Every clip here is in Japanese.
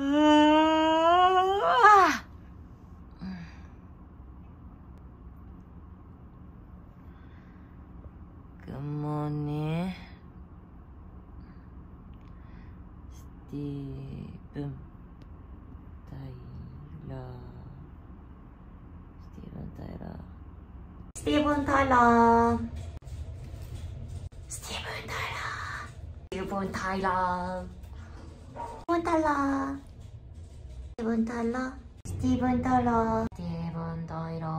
Good morning・ スティーブン・タイラースティーブン・タイラースティーブン・タイラースティーブン・タイラースティーブン・タイラースティーブン・タイラー 스티븐 탈러 스티븐 탈러 스티븐 타일러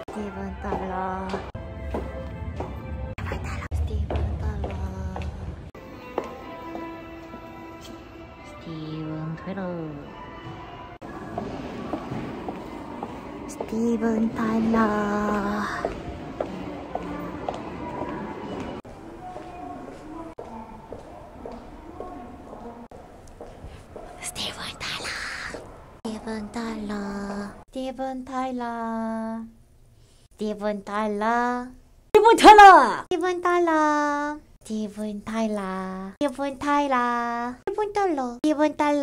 스티븐 탈러 스티븐 탈러 스티븐 타일러 스티븐 타일러 スティーブン・タイラースティーブン・タイ